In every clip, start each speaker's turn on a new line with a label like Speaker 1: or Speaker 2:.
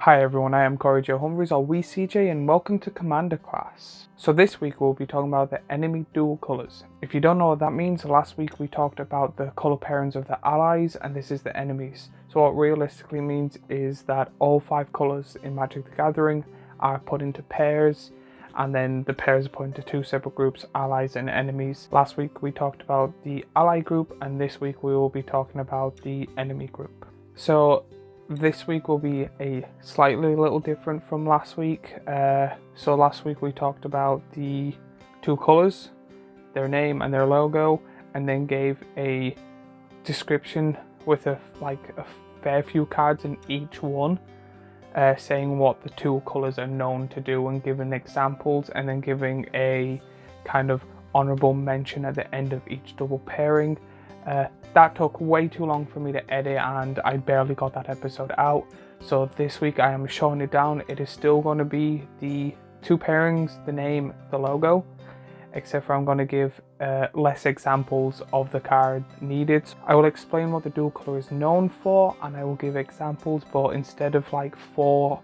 Speaker 1: Hi everyone, I am Corey Joe Humphries or Wee CJ and welcome to Commander Class. So this week we'll be talking about the enemy dual colours. If you don't know what that means, last week we talked about the colour pairings of the allies and this is the enemies. So what realistically means is that all five colours in Magic the Gathering are put into pairs and then the pairs are put into two separate groups, allies and enemies. Last week we talked about the ally group and this week we will be talking about the enemy group. So this week will be a slightly little different from last week. Uh, so last week we talked about the two colors, their name and their logo, and then gave a description with a like a fair few cards in each one, uh, saying what the two colors are known to do and giving examples, and then giving a kind of honorable mention at the end of each double pairing. Uh, that took way too long for me to edit and I barely got that episode out. So this week I am showing it down. It is still going to be the two pairings, the name, the logo, except for I'm going to give uh, less examples of the card needed. I will explain what the dual color is known for and I will give examples, but instead of like four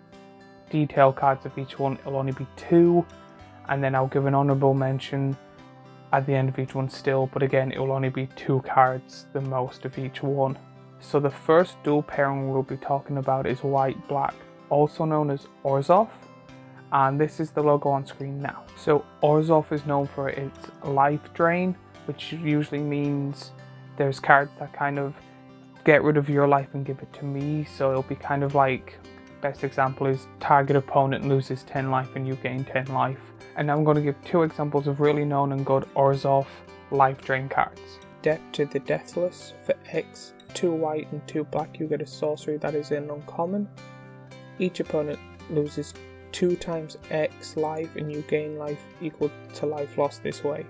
Speaker 1: detail cards of each one, it'll only be two. And then I'll give an honorable mention at the end of each one still, but again, it will only be two cards, the most of each one. So the first dual pairing we'll be talking about is white black, also known as Orzhov, and this is the logo on screen now. So Orzhov is known for its life drain, which usually means there's cards that kind of get rid of your life and give it to me. So it'll be kind of like, best example is target opponent loses 10 life and you gain 10 life and I'm going to give two examples of really known and good Orzhov life drain cards.
Speaker 2: Debt to the Deathless for X, 2 white and 2 black you get a sorcery that is an uncommon. Each opponent loses 2 times X life and you gain life equal to life lost this way.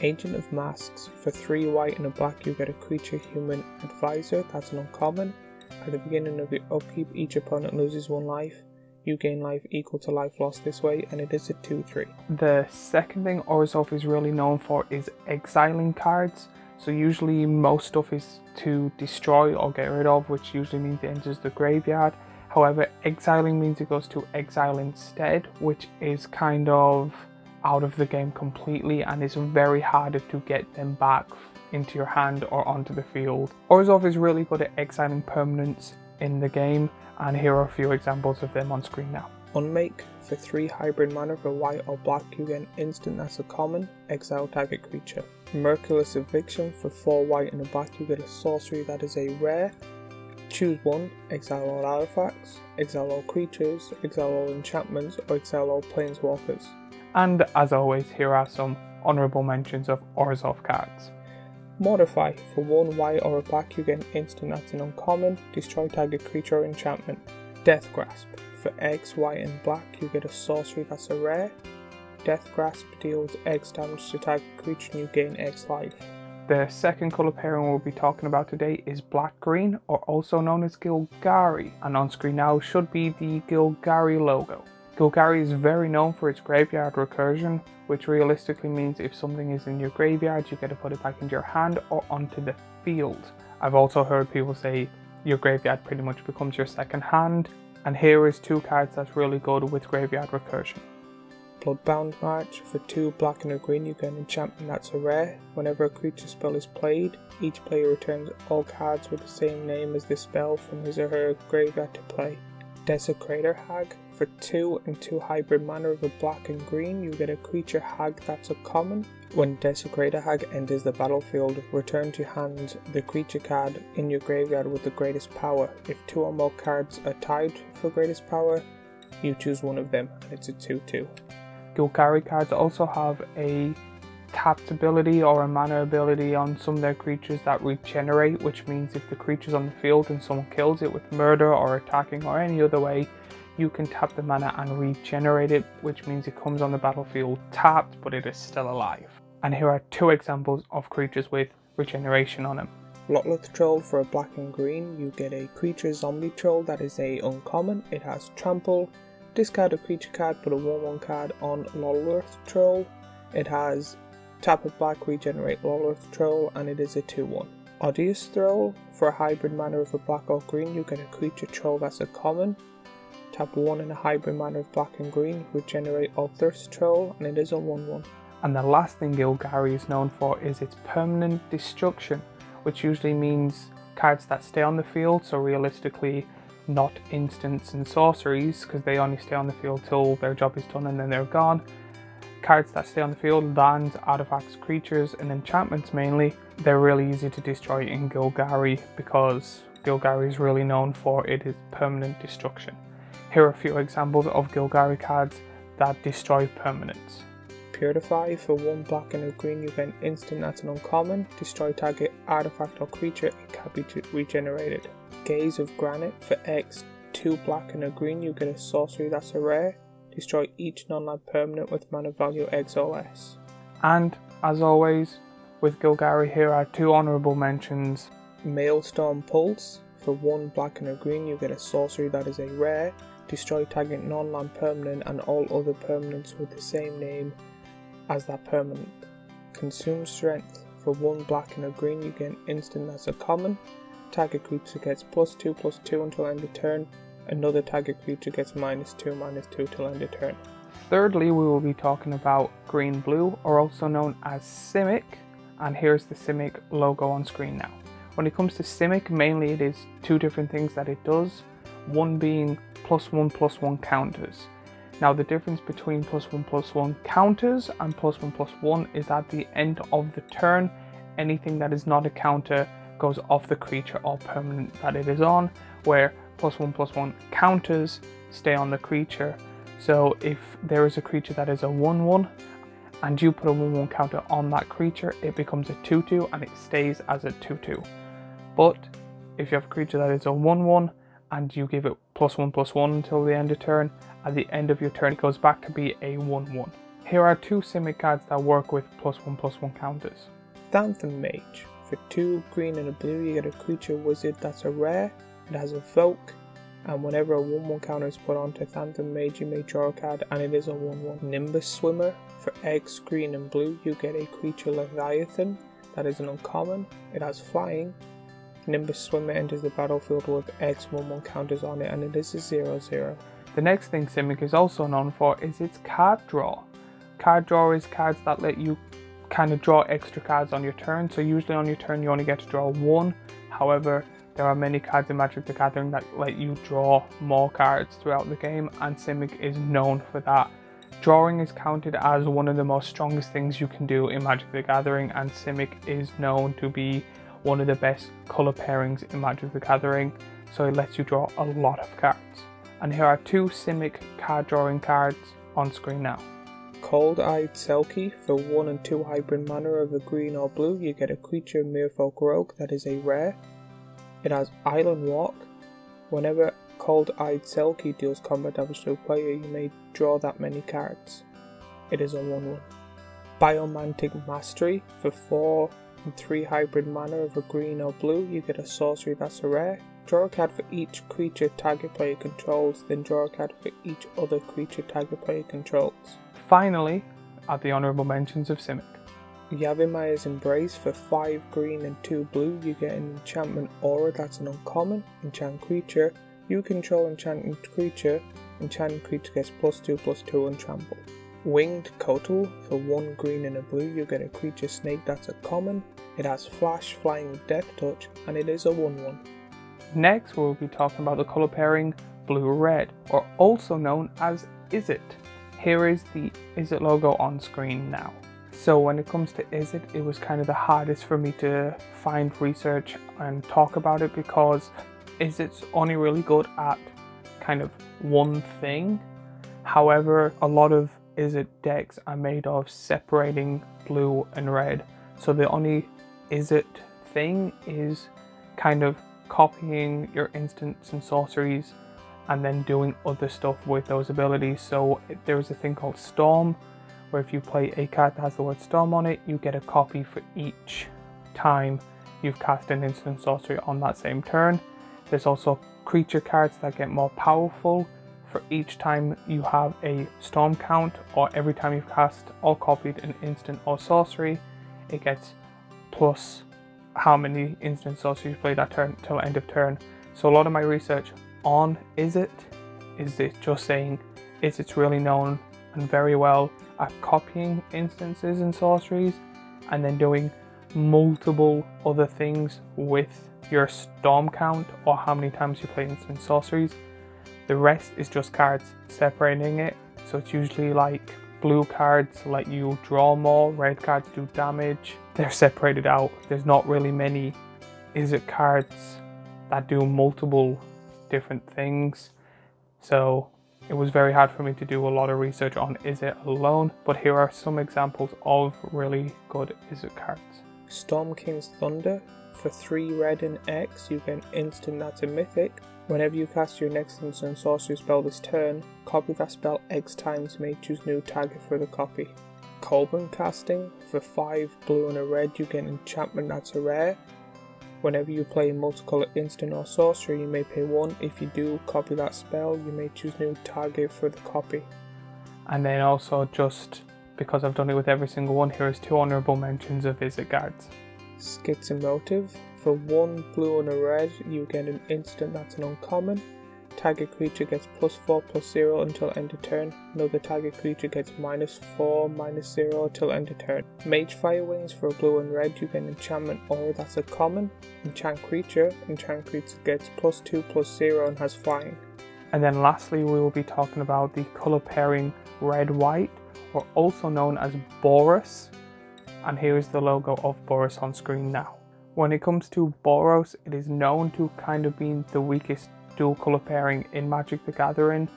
Speaker 2: Agent of Masks for 3 white and a black you get a creature human advisor that's an uncommon. At the beginning of your upkeep each opponent loses 1 life you gain life equal to life lost this way, and it is a 2 3.
Speaker 1: The second thing Orzhov is really known for is exiling cards. So, usually, most stuff is to destroy or get rid of, which usually means it enters the graveyard. However, exiling means it goes to exile instead, which is kind of out of the game completely and it's very hard to get them back into your hand or onto the field. Orzhov is really good at exiling permanents in the game and here are a few examples of them on screen now.
Speaker 2: Unmake, for 3 hybrid mana for white or black you get an instant as a common, exile target creature. Merciless Eviction, for 4 white and a black you get a sorcery that is a rare. Choose one, exile all artifacts, exile all creatures, exile all enchantments, or exile all planeswalkers.
Speaker 1: And as always, here are some honourable mentions of Orzhov cards.
Speaker 2: Mortify. For one white or a black, you get an instant that's an uncommon, destroy target creature enchantment. Death Grasp. For X, white, and black, you get a sorcery that's a rare. Death Grasp deals X damage to target creature and you gain X life.
Speaker 1: The second colour pairing we'll be talking about today is black green, or also known as Golgari, and on screen now should be the Golgari logo. Golgari is very known for its graveyard recursion, which realistically means if something is in your graveyard, you get to put it back into your hand or onto the field. I've also heard people say your graveyard pretty much becomes your second hand, and here is two cards that's really good with graveyard recursion.
Speaker 2: Bloodbond March, for two black and a green you get an enchantment that's a rare. Whenever a creature spell is played, each player returns all cards with the same name as the spell from his or her graveyard to play. Desecrator Hag. For 2 and 2 hybrid mana of a black and green, you get a creature hag that's a common. When Desecrator Hag enters the battlefield, return to hand the creature card in your graveyard with the greatest power. If two or more cards are tied for greatest power, you choose one of them, and it's a 2 2.
Speaker 1: Golgari cards also have a tapped ability or a mana ability on some of their creatures that regenerate, which means if the creature's on the field and someone kills it with murder or attacking or any other way, you can tap the mana and regenerate it, which means it comes on the battlefield tapped, but it is still alive. And here are two examples of creatures with regeneration on them.
Speaker 2: Lotleth Troll for a black and green, you get a creature zombie troll that is a uncommon, it has trample, discard a creature card, put a 1-1 card on Lotleth Troll, it has Tap a black, regenerate Lotleth Troll, and it is a 2 1. Odious Trow. For a hybrid mana of a black or green, you get a creature troll that's a common. Tap 1 in a hybrid mana of black and green, regenerate all Thirst Troll, and it is a 1 1.
Speaker 1: And the last thing Golgari is known for is its permanent destruction, which usually means cards that stay on the field, so realistically, not instants and sorceries, because they only stay on the field till their job is done and then they're gone. Cards that stay on the field, lands, artifacts, creatures, and enchantments mainly, they're really easy to destroy in Golgari because Golgari is really known for its permanent destruction. Here are a few examples of Golgari cards that destroy permanents.
Speaker 2: Putrefy for one black and a green, you get an instant that's an uncommon. Destroy target artifact or creature, it can be regenerated. Gaze of Granite for X, two black and a green, you get a sorcery that's a rare. Destroy each non-land permanent with mana value X or less.
Speaker 1: And as always, with Golgari here are two honourable mentions.
Speaker 2: Maelstrom Pulse for one black and a green, you get a sorcery that is a rare. Destroy target non-land permanent and all other permanents with the same name as that permanent. Consume Strength for one black and a green, you get an instant that's a common. Target creature gets plus 2 plus 2 until end of turn. Another target creature gets minus 2 minus 2 till end of turn.
Speaker 1: Thirdly, we will be talking about green blue, or also known as Simic, and here's the Simic logo on screen now. When it comes to Simic, mainly it is two different things that it does, one being plus 1 plus 1 counters. Now the difference between plus 1 plus 1 counters and plus 1 plus 1 is at the end of the turn, anything that is not a counter goes off the creature or permanent that it is on, where plus 1 plus 1 counters stay on the creature. So if there is a creature that is a 1 1 and you put a 1 1 counter on that creature, it becomes a 2 2 and it stays as a 2 2. But if you have a creature that is a 1 1 and you give it plus 1 plus 1 until the end of turn, at the end of your turn it goes back to be a 1 1. Here are two Simic cards that work with plus 1 plus 1 counters.
Speaker 2: Fathom Mage. For two green and a blue, you get a creature wizard that's a rare. It has a Evoke, and whenever a 1 1 counter is put onto Fathom Mage, you may draw a card, and it is a 1 1. Nimbus Swimmer. For X, green, and blue, you get a creature Leviathan that is an uncommon. It has flying. Nimbus Swimmer enters the battlefield with X 1 1 counters on it, and it is a 0 0.
Speaker 1: The next thing Simic is also known for is its card draw. Card draw is cards that let you kind of draw extra cards on your turn. So usually on your turn you only get to draw one. However, there are many cards in Magic the Gathering that let you draw more cards throughout the game and Simic is known for that. Drawing is counted as one of the most strongest things you can do in Magic the Gathering and Simic is known to be one of the best colour pairings in Magic the Gathering so it lets you draw a lot of cards. And here are two Simic card drawing cards on screen now.
Speaker 2: Cold Eyed Selkie for 1 and 2 hybrid mana of a green or blue, you get a creature Merfolk Rogue that is a rare. It has Island Walk. Whenever Cold Eyed Selkie deals combat damage to a player, you may draw that many cards. It is a 1 1. Biomantic Mastery for 4 and 3 hybrid mana of a green or blue, you get a sorcery that's a rare. Draw a card for each creature target player controls, then draw a card for each other creature target player controls.
Speaker 1: Finally, are the honourable mentions of Simic.
Speaker 2: Yavimaya Embrace for 5 green and 2 blue, you get an enchantment aura that's an uncommon, enchant creature. You control enchanted creature, enchanted creature gets plus 2 plus 2 and trample. Winged Coatl for 1 green and a blue, you get a creature snake that's a common. It has flash, flying, with death touch, and it is a 1 1.
Speaker 1: Next, we'll be talking about the colour pairing blue red, or also known as Izzet. Here is the Izzet logo on screen now. So when it comes to Izzet, it was kind of the hardest for me to find research and talk about it because Izzet's only really good at kind of one thing. However, a lot of Izzet decks are made of separating blue and red. So the only Izzet thing is kind of copying your instants and sorceries and then doing other stuff with those abilities. So there's a thing called Storm, where if you play a card that has the word Storm on it, you get a copy for each time you've cast an instant sorcery on that same turn. There's also creature cards that get more powerful for each time you have a storm count or every time you've cast or copied an instant or sorcery, it gets plus how many instant sorceries you play that turn till end of turn. So a lot of my research on Izzet, is it just saying Izzet's really known and very well at copying instances and sorceries and then doing multiple other things with your storm count or how many times you play instant sorceries. The rest is just cards separating it. So it's usually like blue cards let you draw more, red cards do damage. They're separated out. There's not really many Izzet cards that do multiple different things. So it was very hard for me to do a lot of research on Izzet alone, but here are some examples of really good Izzet cards.
Speaker 2: Storm King's Thunder. For 3 red and X, you get instant that's a mythic. Whenever you cast your next instant sorcery spell this turn, copy that spell X times, may choose new target for the copy. Colvin casting. For 5 blue and a red, you get enchantment that's a rare. Whenever you play a multicolored instant or sorcery, you may pay 1. If you do, copy that spell, you may choose new target for the copy.
Speaker 1: And then also just because I've done it with every single one, here is two honourable mentions of
Speaker 2: Skitz For 1 blue and a red, you get an instant that's an uncommon. Target creature gets plus 4 plus 0 until end of turn. Another target creature gets minus 4 minus 0 until end of turn. Mage Fire Wings for blue and red you get an enchantment or that's a common. Enchant creature. Enchant creature gets plus 2 plus 0 and has flying.
Speaker 1: And then lastly we will be talking about the colour pairing red-white or also known as Boros. And here is the logo of Boros on screen now. When it comes to Boros, it is known to kind of be the weakest dual color pairing in Magic the Gathering.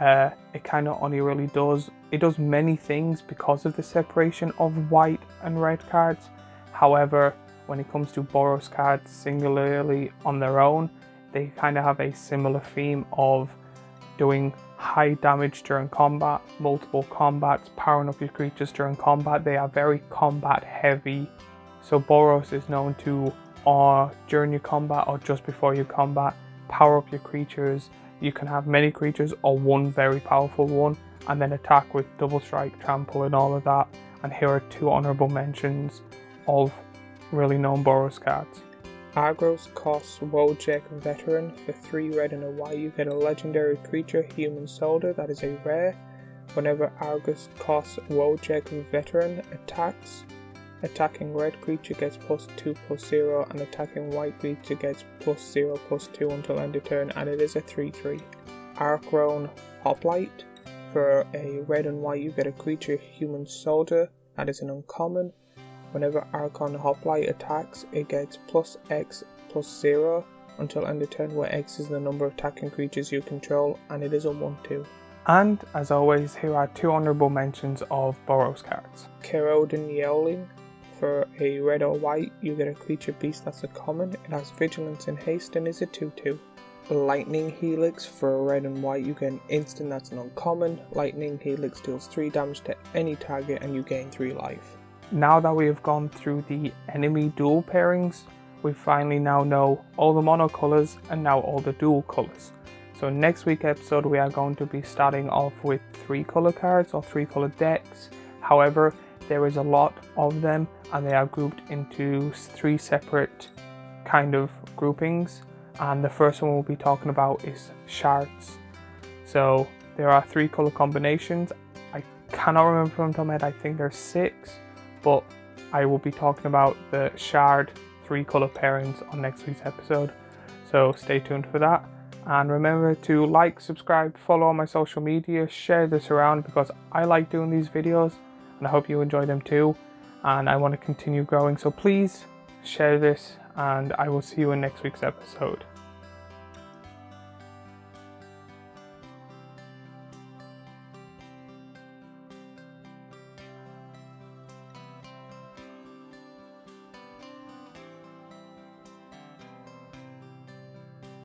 Speaker 1: Uh, it kind of only really does it does many things because of the separation of white and red cards. However, when it comes to Boros cards singularly on their own, they kind of have a similar theme of doing high damage during combat, multiple combats, powering up your creatures during combat. They are very combat heavy. So Boros is known to, or uh, during your combat or just before your combat, power up your creatures. You can have many creatures or one very powerful one and then attack with double strike, trample and all of that. And here are two honorable mentions of really known Boros cards.
Speaker 2: Agrus Kos Wojek Veteran for 3 red and a white. You get a legendary creature, Human Soldier, that is a rare. Whenever Agrus Kos Wojek Veteran attacks, Attacking red creature gets plus 2 plus 0 and attacking white creature gets plus 0 plus 2 until end of turn and it is a 3-3. Akroan Hoplite. For a red and white you get a creature human soldier that is an uncommon. Whenever Akroan Hoplite attacks it gets plus X plus 0 until end of turn where X is the number of attacking creatures you control and it is a 1-2.
Speaker 1: And as always, here are two honourable mentions of Boros cards.
Speaker 2: Cerodon Yearling for a red or white, you get a creature beast that's a common. It has vigilance and haste and is a 2 2. Lightning Helix for a red and white, you get an instant that's an uncommon. Lightning Helix deals 3 damage to any target and you gain 3 life.
Speaker 1: Now that we have gone through the enemy dual pairings, we finally now know all the mono colors and now all the dual colors. So next week episode we are going to be starting off with three color cards or three color decks. However, there is a lot of them and they are grouped into three separate kind of groupings. And the first one we'll be talking about is shards. So there are three color combinations. I cannot remember from top of my head. I think there's six but i will be talking about the shard three color pairings on next week's episode so stay tuned for that and remember to like subscribe follow on my social media share this around because i like doing these videos and I hope you enjoy them too. And I want to continue growing, so please share this, and I will see you in next week's episode.